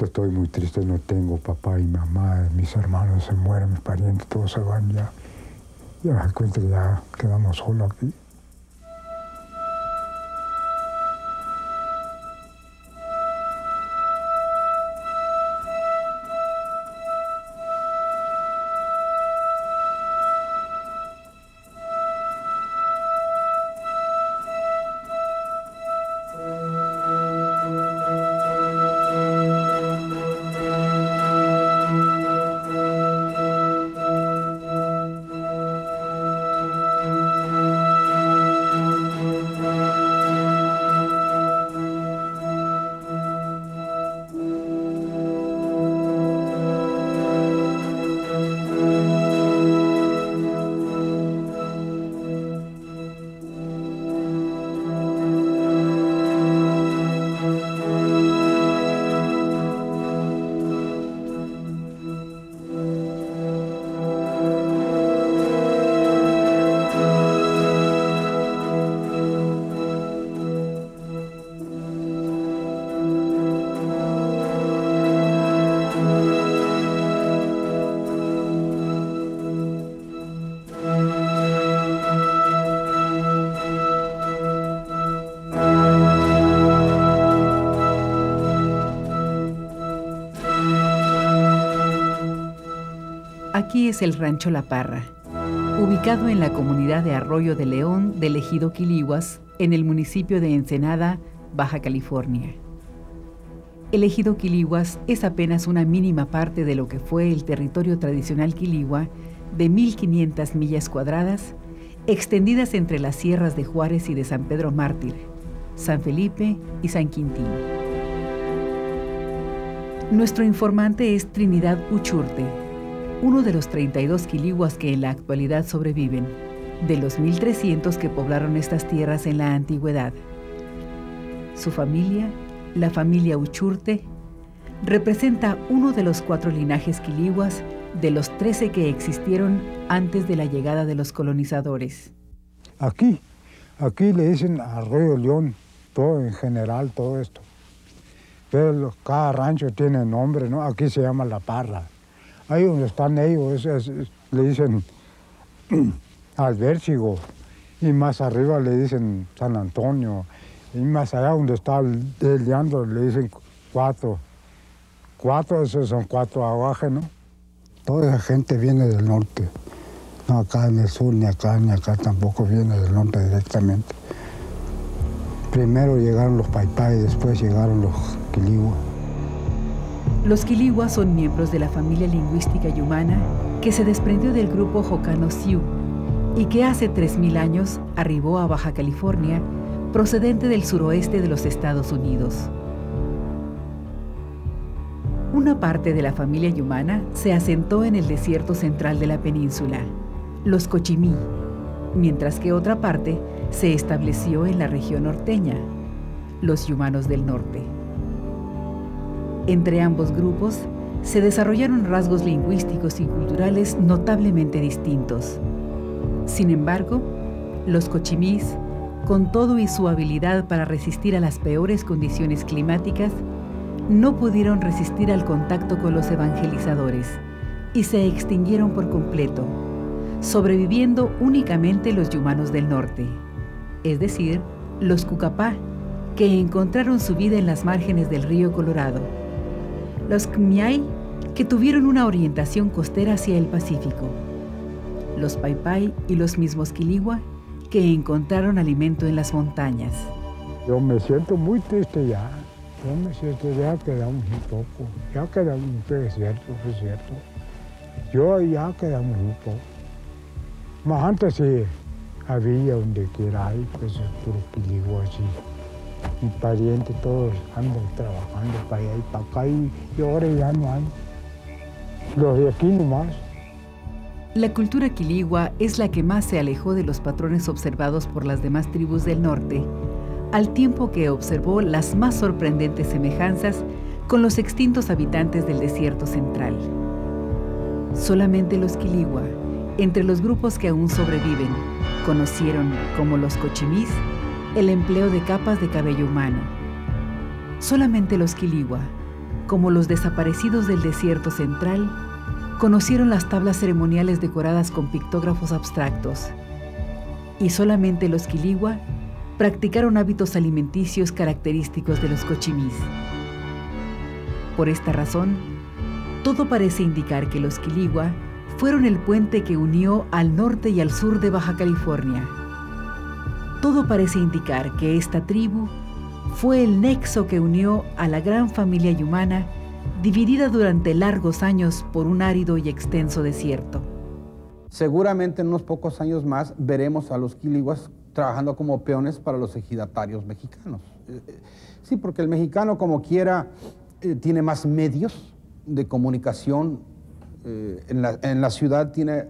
ahorita estoy muy triste, no tengo papá y mamá, mis hermanos se mueren, mis parientes, todos se van ya. Ya me cuenta ya quedamos solos aquí. Aquí es el Rancho La Parra, ubicado en la comunidad de Arroyo de León del ejido Quiliguas, en el municipio de Ensenada, Baja California. El ejido Quiliguas es apenas una mínima parte de lo que fue el territorio tradicional quiligua de 1.500 millas cuadradas, extendidas entre las sierras de Juárez y de San Pedro Mártir, San Felipe y San Quintín. Nuestro informante es Trinidad Uchurte, uno de los 32 quiliguas que en la actualidad sobreviven, de los 1.300 que poblaron estas tierras en la antigüedad. Su familia, la familia Uchurte, representa uno de los cuatro linajes quiliguas de los 13 que existieron antes de la llegada de los colonizadores. Aquí, aquí le dicen Arroyo León, todo en general, todo esto. Pero cada rancho tiene nombre, ¿no? Aquí se llama La Parra. Ahí donde están ellos, le dicen al vértigo. Y más arriba le dicen San Antonio. Y más allá donde está el, Leandro le dicen cuatro. Cuatro, esos son cuatro aguajes, ¿no? Toda esa gente viene del norte. No acá en el sur, ni acá, ni acá tampoco viene del norte directamente. Primero llegaron los Paipai, después llegaron los Quiligua. Los Quiliguas son miembros de la familia lingüística yumana que se desprendió del grupo Jocano Sioux y que hace 3.000 años arribó a Baja California procedente del suroeste de los Estados Unidos. Una parte de la familia yumana se asentó en el desierto central de la península, los Cochimí, mientras que otra parte se estableció en la región norteña, los yumanos del norte. Entre ambos grupos se desarrollaron rasgos lingüísticos y culturales notablemente distintos. Sin embargo, los cochimís, con todo y su habilidad para resistir a las peores condiciones climáticas, no pudieron resistir al contacto con los evangelizadores y se extinguieron por completo, sobreviviendo únicamente los yumanos del norte, es decir, los cucapá, que encontraron su vida en las márgenes del río Colorado los Khmiai, que tuvieron una orientación costera hacia el Pacífico, los Paipai y los mismos Quiligua, que encontraron alimento en las montañas. Yo me siento muy triste ya. Yo me siento ya quedamos un poco. Ya quedamos un es cierto, es cierto. Yo ya quedamos un poco. Más antes sí había donde quiera hay, pues puro Quiligua así mis parientes todos andan trabajando para allá y para acá y, ahora ya no hay. Los de aquí nomás. La cultura quiligua es la que más se alejó de los patrones observados por las demás tribus del norte, al tiempo que observó las más sorprendentes semejanzas con los extintos habitantes del desierto central. Solamente los quiligua, entre los grupos que aún sobreviven, conocieron como los cochimís el empleo de capas de cabello humano. Solamente los quiligua como los desaparecidos del desierto central, conocieron las tablas ceremoniales decoradas con pictógrafos abstractos. Y solamente los Quiligua practicaron hábitos alimenticios característicos de los cochimís. Por esta razón, todo parece indicar que los Quiligua fueron el puente que unió al norte y al sur de Baja California. Todo parece indicar que esta tribu fue el nexo que unió a la gran familia yumana dividida durante largos años por un árido y extenso desierto. Seguramente en unos pocos años más veremos a los quiliguas trabajando como peones para los ejidatarios mexicanos. Eh, eh, sí, porque el mexicano como quiera eh, tiene más medios de comunicación en, la, ciudad tiene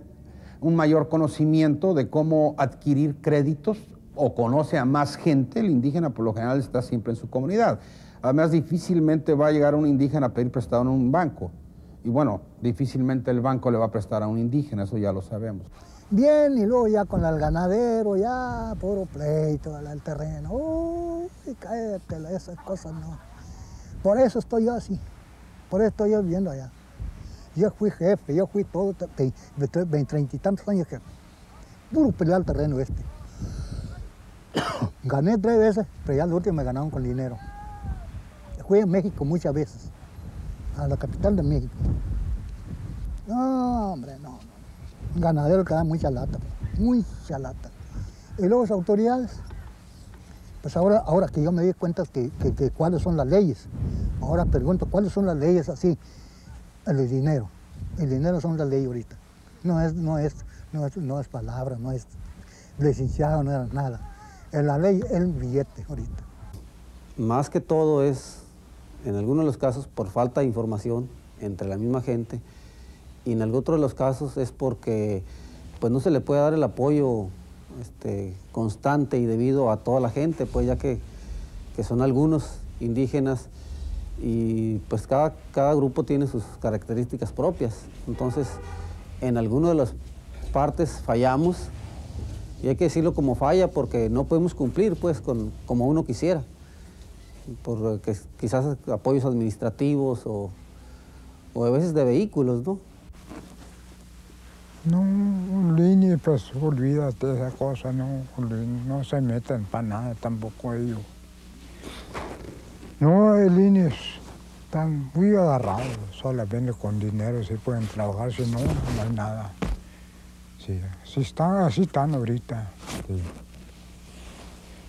un mayor conocimiento de cómo adquirir créditos o conoce a más gente, el indígena por lo general está siempre en su comunidad. Además, difícilmente va a llegar un indígena a pedir prestado en un banco. Y bueno, difícilmente el banco le va a prestar a un indígena, eso ya lo sabemos. Bien, y luego ya con el ganadero, ya puro pleito, el terreno. Uy, cállate, esas cosas no. Por eso estoy yo así, por eso estoy yo viviendo allá. Yo fui jefe, yo fui todo, treinta y tantos años jefe. Puro pelear el terreno este. Gané tres veces, pero ya el último me ganaron con dinero. Fui a México muchas veces, a la capital de México. No, hombre, no. Ganadero que da mucha lata, mucha lata. Y luego las autoridades, pues ahora, ahora que yo me di cuenta que, que cuáles son las leyes, ahora pregunto cuáles son las leyes así el dinero. El dinero son la ley ahorita. No es, no es, no es, no es palabra, no es licenciado, no es nada. En la ley el billete ahorita. Más que todo es, en algunos de los casos, por falta de información entre la misma gente y en otros de los casos es porque pues no se le puede dar el apoyo este, constante y debido a toda la gente, pues ya que, que son algunos indígenas y pues cada, cada grupo tiene sus características propias. Entonces, en alguna de las partes fallamos y hay que decirlo como falla porque no podemos cumplir pues con, como uno quisiera. Por quizás apoyos administrativos o, o a veces de vehículos, ¿no? No, línea, pues olvídate de esa cosa, no, no se meten para nada tampoco ellos. No, el INE están muy agarrados, solamente con dinero si pueden trabajar, si no, no hay nada. Sí, sí están, así están ahorita.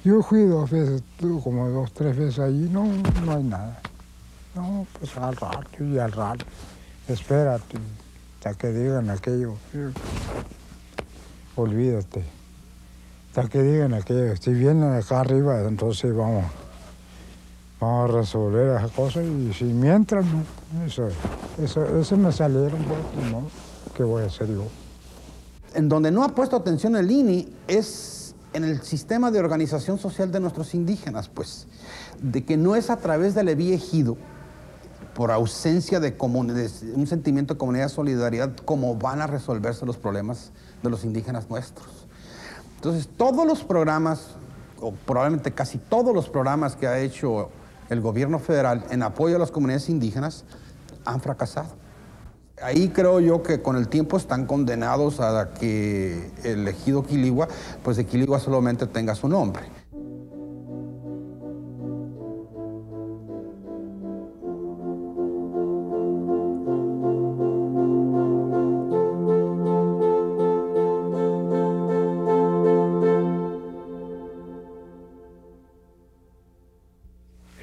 Yo fui dos veces, como dos, tres veces allí, no, no hay nada. No, pues al rato y al rato. Espérate, hasta que digan aquello. Olvídate. Hasta que digan aquello. Si vienen acá arriba, entonces vamos vamos a resolver esa cosa y si mientras eso, eso, eso me salieron, pues, ¿no? ¿qué voy a hacer yo? En donde no ha puesto atención el INI es en el sistema de organización social de nuestros indígenas, pues, de que no es a través del ejido, por ausencia de, de un sentimiento de comunidad solidaridad, como van a resolverse los problemas de los indígenas nuestros. Entonces, todos los programas, o probablemente casi todos los programas que ha hecho el gobierno federal en apoyo a las comunidades indígenas han fracasado. Ahí creo yo que con el tiempo están condenados a que el ejido Quiligua, pues de Quiligua solamente tenga su nombre.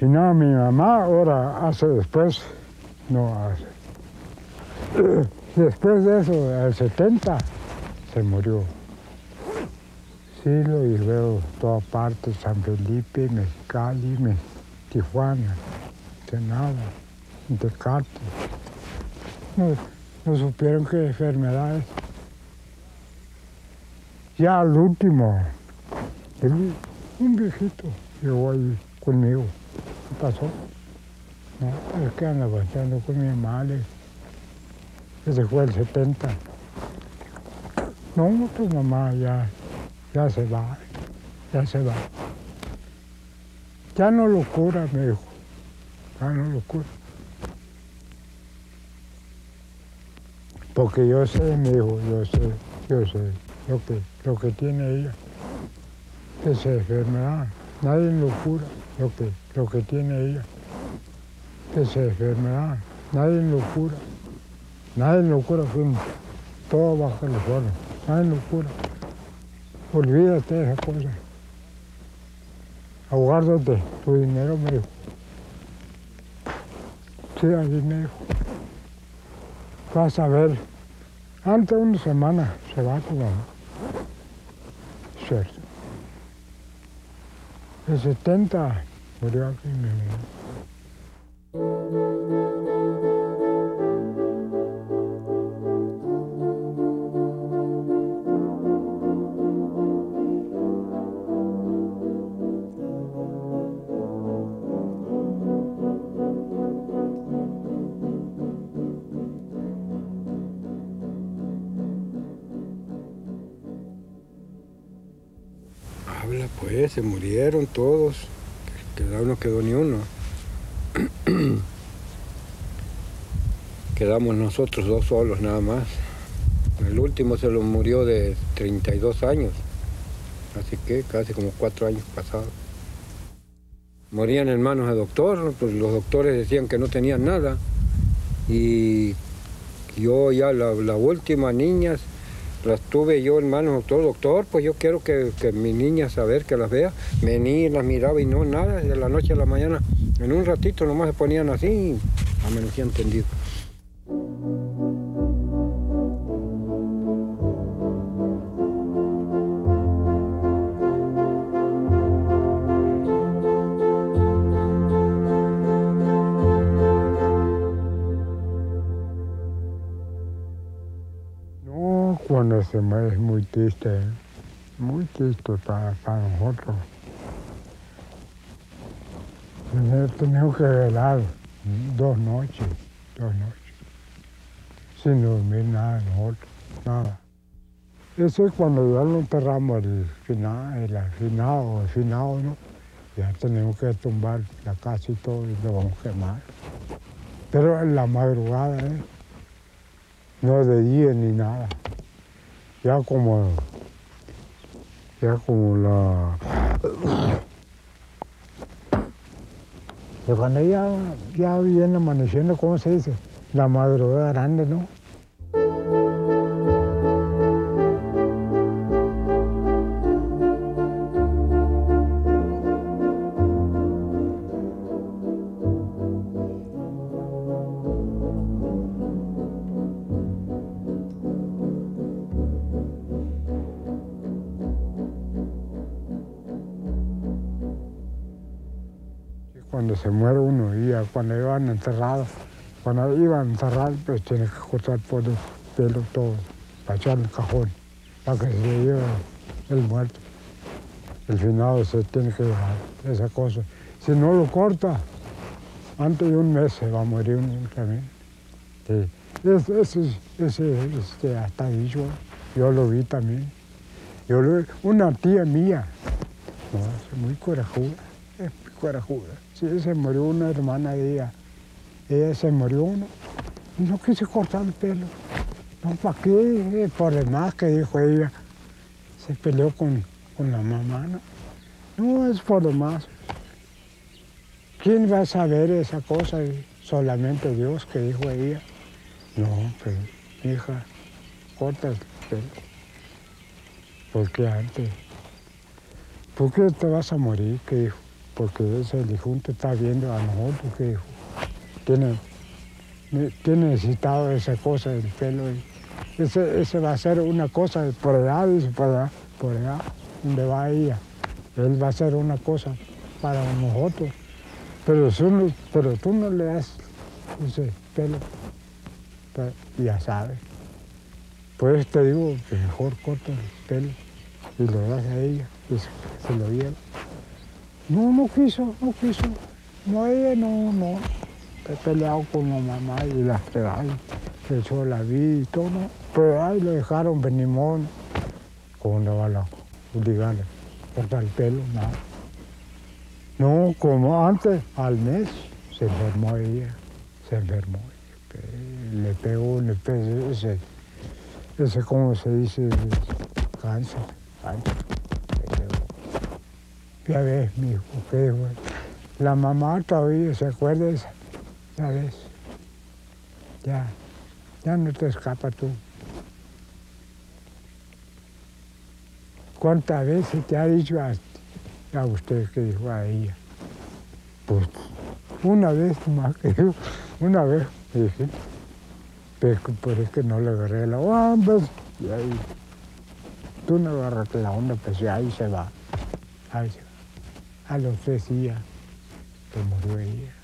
no, mi mamá ahora hace después, no hace. Después de eso, al 70, se murió. Sí, lo y veo toda parte, San Felipe, Mexicali, Tijuana, Senado, Tecate. No, no supieron qué enfermedades. Ya al último, un viejito llegó ahí conmigo. ¿Qué pasó? No, es que anda avanzando con mi madre que se fue el 70. No, tu pues mamá ya, ya se va, ya se va. Ya no lo cura, me dijo, ya no lo cura. Porque yo sé, me dijo, yo sé, yo sé lo que, lo que tiene ella, que se enfermará. Nadie lo cura, lo que, lo que tiene ella, que se enfermará. Nadie lo cura. Nadie lo cura, fuimos. Todo bajo el suelo. Nadie lo cura. Olvídate de esa cosa. Aguárdate tu dinero, me dijo. Sí, así me dijo. Vas a ver. Antes de una semana se va tu mamá. Cierto. De 70 murió aquí mi mamá. Se murieron todos, quedó, no quedó ni uno. Quedamos nosotros dos solos nada más. El último se lo murió de 32 años, así que casi como cuatro años pasados. Morían en manos de doctor, pues los doctores decían que no tenían nada. Y yo ya la última niña las tuve yo en manos doctor, doctor, pues yo quiero que, que mi niña saber, que las vea. Venía, las miraba y no, nada, de la noche a la mañana, en un ratito nomás se ponían así y amanecían tendidos. No, es muy triste, ¿eh? muy triste para, para nosotros. Tenido que velar dos noches, dos noches, sin dormir nada nosotros, nada. Eso es cuando ya lo enterramos el final, el finado, el finado, ¿no? Ya tenemos que tumbar la casa y todo y lo vamos a quemar. Pero en la madrugada, ¿eh? no de día ni nada. Ya como, ya como la... De cuando ya, ya viene amaneciendo, ¿cómo se dice? La madrugada grande, ¿no? Ya cuando iban a enterrar, pues tiene que cortar por el pelo todo, para echar el cajón, para que se lleve el muerto. El finado se tiene que llevar esa cosa. Si no lo corta, antes de un mes se va a morir uno también. Sí. Ese, ese, ese este, hasta dicho, yo lo vi también. Yo lo una tía mía, no, muy corajuda, es muy corajuda. Sí, se murió una hermana de ella. Ella se murió uno. Y no quise cortar el pelo. No, ¿para qué? Eh, Por demás que dijo ella. Se peleó con, con la mamá, ¿no? No, es por demás. ¿Quién va a saber esa cosa? Solamente Dios que dijo ella. No, pero hija, corta el pelo. Porque antes. ¿Por qué te vas a morir? Que dijo porque ese difunto está viendo a nosotros que tiene, tiene necesitado esa cosa del pelo. Ese, ese va a ser una cosa por allá, dice, por allá, por allá, donde va ella. Él va a ser una cosa para nosotros. Pero, tú no, pero tú no le das ese pelo, pues, ya sabes. Por eso te digo que mejor corta el pelo y lo das a ella y se, se lo lleva. No, no quiso, no quiso. No, ella no, no. He peleado con la mamá y la fregaron. Se echó la vida y todo, ¿no? Pero ahí lo dejaron venir mono. ¿Cómo le van a obligarle? Cortar el pelo, nada. No, como antes, al mes, se enfermó ella. Se enfermó le pegó, le pegó ese, ese, ¿cómo se dice? Cáncer, cáncer. Ya ves, mi hijo, bueno. La mamá todavía se acuerda de esa, ya ves. Ya, ya no te escapa tú. ¿Cuántas veces te ha dicho a, a usted que dijo a ella? Pues una vez más que una vez dije, pero por es que no le agarré la onda, y ahí, tú no agarraste la onda, pues ahí se va, ahí se va. A los tres días se murió ella.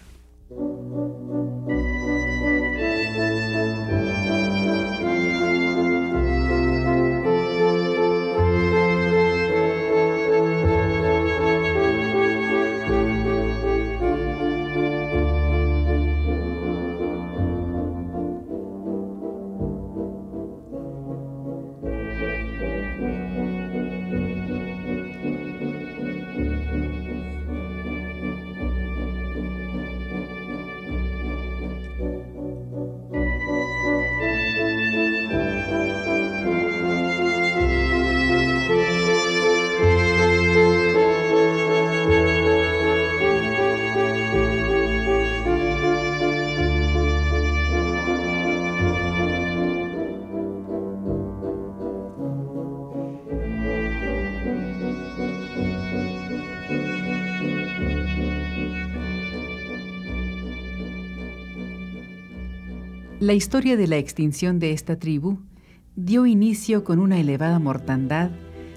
La historia de la extinción de esta tribu dio inicio con una elevada mortandad,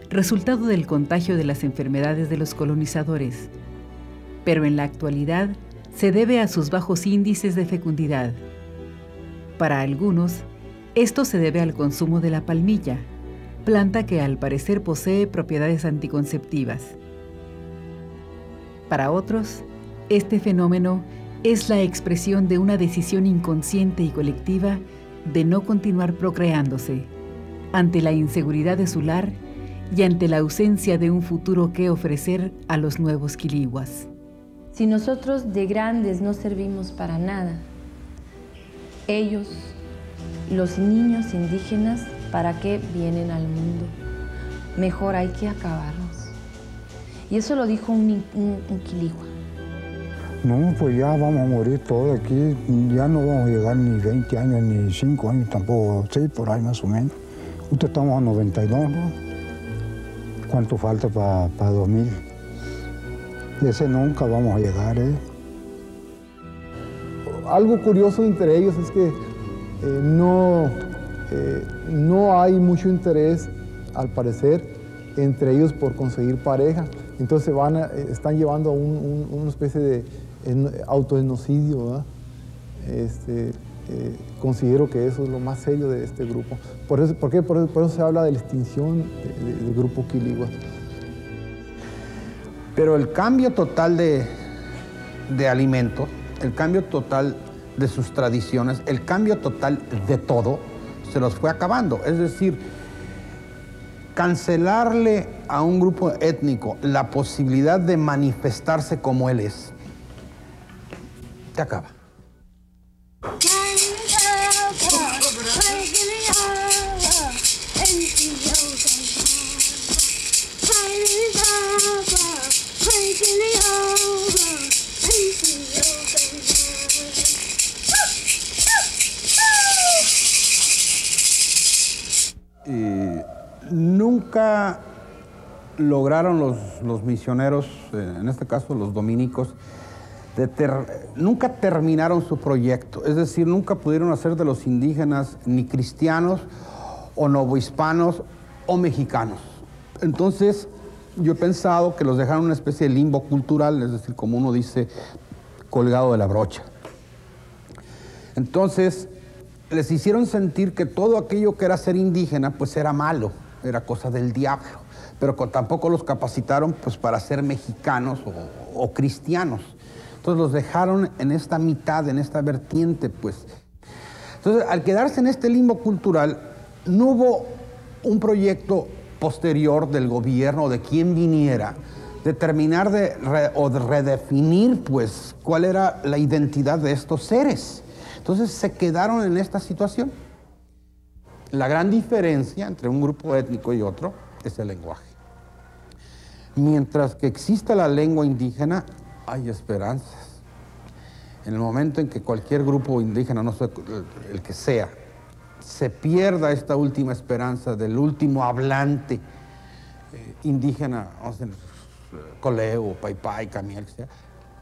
resultado del contagio de las enfermedades de los colonizadores, pero en la actualidad se debe a sus bajos índices de fecundidad. Para algunos, esto se debe al consumo de la palmilla, planta que al parecer posee propiedades anticonceptivas. Para otros, este fenómeno es la expresión de una decisión inconsciente y colectiva de no continuar procreándose, ante la inseguridad de su lar y ante la ausencia de un futuro que ofrecer a los nuevos quiliguas. Si nosotros de grandes no servimos para nada, ellos, los niños indígenas, ¿para qué vienen al mundo? Mejor hay que acabarlos. Y eso lo dijo un, un. No, pues ya vamos a morir todos aquí. Ya no vamos a llegar ni 20 años, ni 5 años tampoco. Sí, por ahí más o menos. Nosotros estamos a 92, ¿no? ¿Cuánto falta para 2000? Ese nunca vamos a llegar, ¿eh? Algo curioso entre ellos es que eh, no, eh, no hay mucho interés, al parecer, entre ellos por conseguir pareja. Entonces van a, están llevando a un, un, una especie de autogenocidio. Este, eh, considero que eso es lo más serio de este grupo. Por eso, ¿por qué? Por, eso, se habla de la extinción de- de- del grupo Quiligua. Pero el cambio total de, de alimento, el cambio total de sus tradiciones, el cambio total de todo, se los fue acabando. Es decir, cancelarle a un grupo étnico la posibilidad de manifestarse como él es, te acaba. Y nunca lograron los, los misioneros, eh, en este caso los dominicos, nunca terminaron su proyecto. Es decir, nunca pudieron hacer de los indígenas ni cristianos o novohispanos o mexicanos. Entonces, yo he pensado que los dejaron una especie de limbo cultural, es decir, como uno dice, colgado de la brocha. Entonces, les hicieron sentir que todo aquello que era ser indígena, pues era malo, era cosa del diablo. Pero co- tampoco los capacitaron pues, para ser mexicanos o cristianos. Entonces los dejaron en esta mitad, en esta vertiente, pues. Entonces, al quedarse en este limbo cultural, no hubo un proyecto posterior del gobierno de quien viniera de terminar de o de redefinir, pues, cuál era la identidad de estos seres. Entonces se quedaron en esta situación. La gran diferencia entre un grupo étnico y otro es el lenguaje. Mientras que exista la lengua indígena, hay esperanzas. En el momento en que cualquier grupo indígena, no sé el que sea, se pierda esta última esperanza del último hablante eh, indígena, o sea, coleo, paipai, camiel,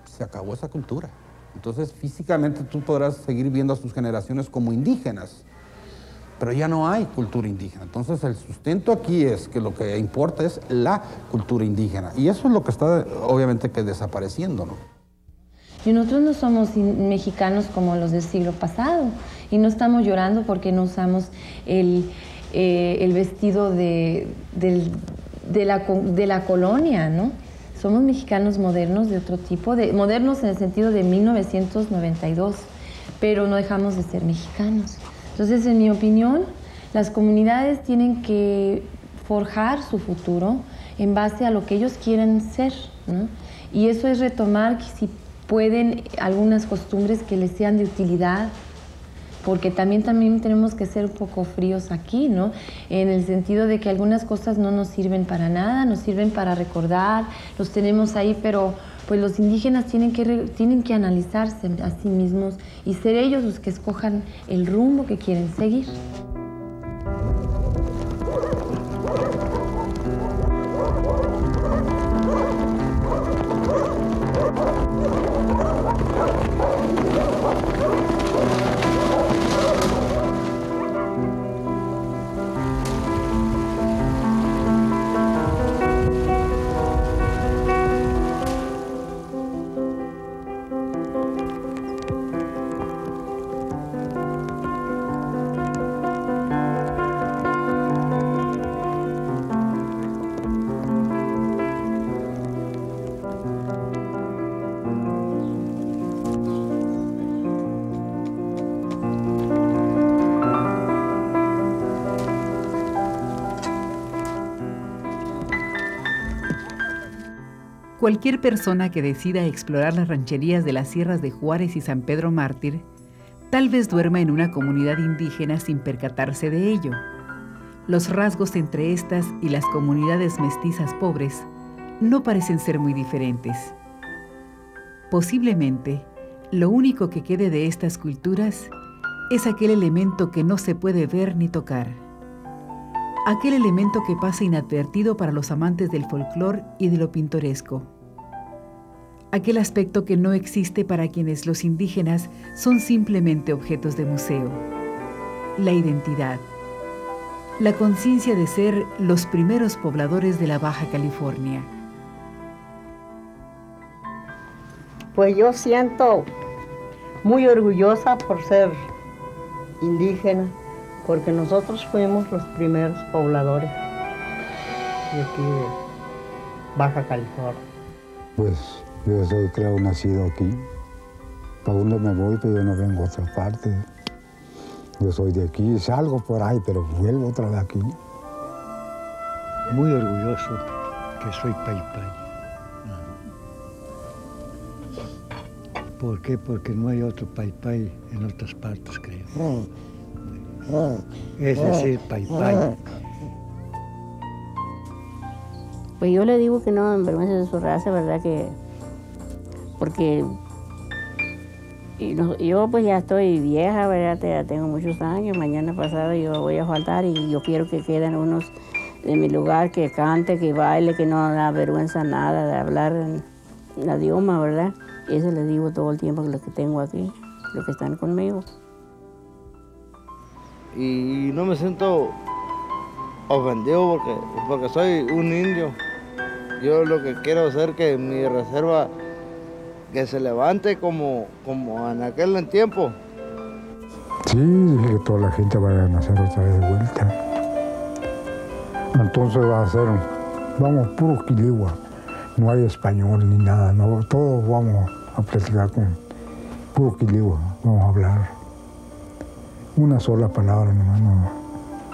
se acabó esa cultura. Entonces, físicamente tú podrás seguir viendo a sus generaciones como indígenas, pero ya no hay cultura indígena. Entonces, el sustento aquí es que lo que importa es la cultura indígena. Y eso es lo que está, obviamente, que desapareciendo, ¿no? Y nosotros no somos mexicanos como los del siglo pasado. Y no estamos llorando porque no usamos el, eh, vestido de, la, de la colonia, ¿no? Somos mexicanos modernos de otro tipo, de, modernos en el sentido de 1992, pero no dejamos de ser mexicanos. Entonces, en mi opinión, las comunidades tienen que forjar su futuro en base a lo que ellos quieren ser, Y eso es retomar si pueden algunas costumbres que les sean de utilidad, porque también, también tenemos que ser un poco fríos aquí, ¿no? En el sentido de que algunas cosas no nos sirven para nada, nos sirven para recordar, los tenemos ahí, pero pues los indígenas tienen que, tienen que analizarse a sí mismos y ser ellos los que escojan el rumbo que quieren seguir. Cualquier persona que decida explorar las rancherías de las sierras de Juárez y San Pedro Mártir, tal vez duerma en una comunidad indígena sin percatarse de ello. Los rasgos entre estas y las comunidades mestizas pobres no parecen ser muy diferentes. Posiblemente, lo único que quede de estas culturas es aquel elemento que no se puede ver ni tocar. Aquel elemento que pasa inadvertido para los amantes del folclore y de lo pintoresco aquel aspecto que no existe para quienes los indígenas son simplemente objetos de museo. La identidad. La conciencia de ser los primeros pobladores de la Baja California. Pues yo siento muy orgullosa por ser indígena, porque nosotros fuimos los primeros pobladores de aquí de Baja California. Pues yo soy, creo, nacido aquí. ¿Para dónde me voy? Pero yo no vengo a otra parte. Yo soy de aquí, salgo por ahí, pero vuelvo otra vez aquí. Muy orgulloso que soy Pai ¿Por qué? Porque no hay otro Pai en otras partes, creo. Es decir, Pai Pues yo le digo que no en vergüenza de su raza, ¿verdad? Que porque yo pues ya estoy vieja, ¿verdad? Ya tengo muchos años, mañana pasado yo voy a faltar y yo quiero que queden unos de mi lugar que cante, que baile, que no da vergüenza nada de hablar en la idioma, ¿verdad? Eso les digo todo el tiempo que los que tengo aquí, los que están conmigo. Y no me siento ofendido porque, porque soy un indio. Yo lo que quiero hacer que mi reserva que se levante como, como en aquel tiempo. Sí, dije que toda la gente vaya a nacer otra vez de vuelta. Entonces va a ser, vamos, puro quiligua. No hay español ni nada, no, todos vamos a platicar con puro quiligua, vamos a hablar. Una sola palabra nomás, no,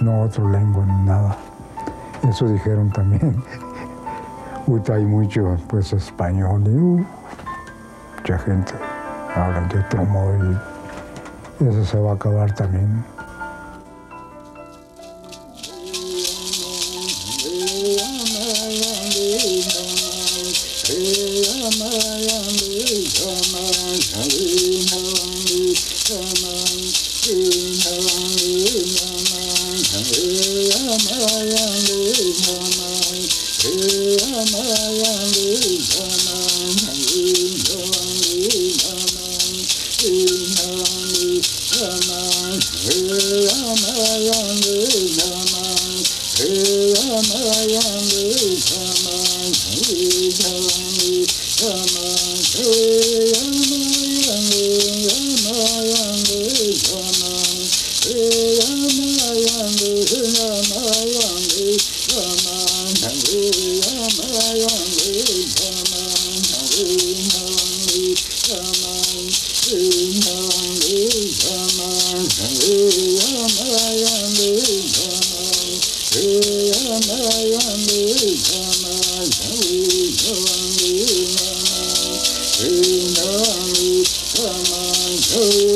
no otra lengua ni nada. Eso dijeron también. Ahorita hay mucho, pues, español. Y, mucha gente habla de otro modo eso se va a acabar también. Pues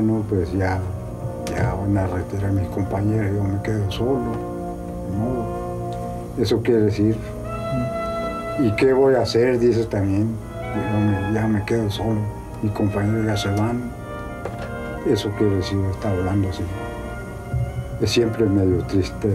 despedida, ¿no? Pues ya, ya van a retirar mis compañeros, yo me quedo solo. Eso quiere decir. ¿Y qué voy a hacer? Dice también. Ya me quedo solo. Mis compañeros ya se van. Eso quiere decir, está hablando así. Es siempre medio triste.